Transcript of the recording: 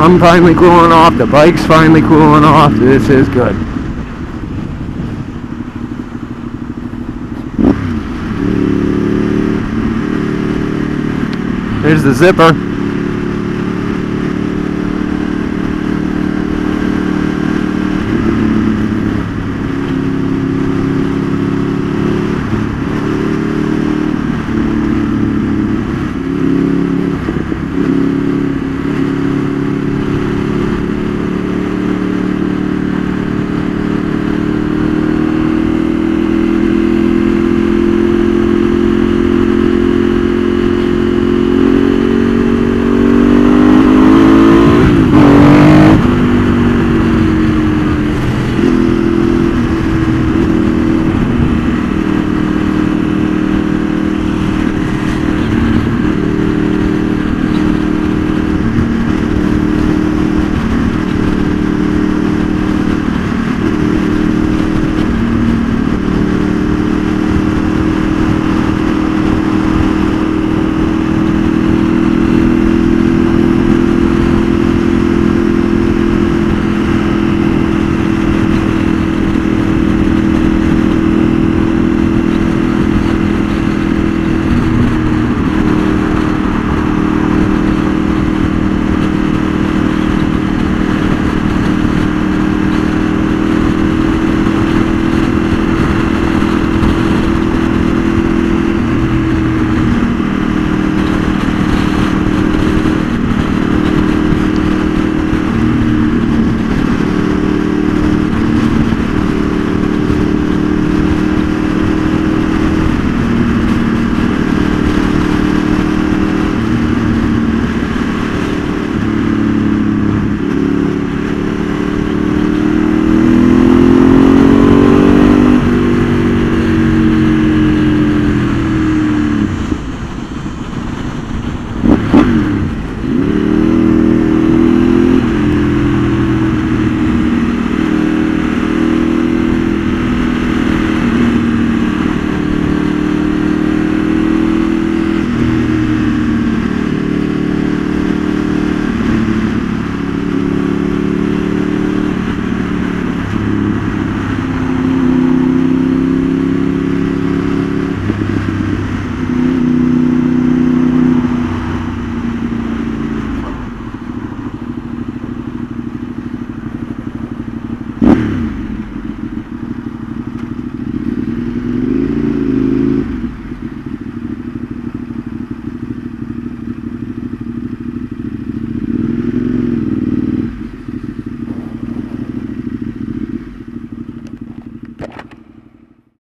I'm finally cooling off. The bike's finally cooling off. This is good. Here's the zipper.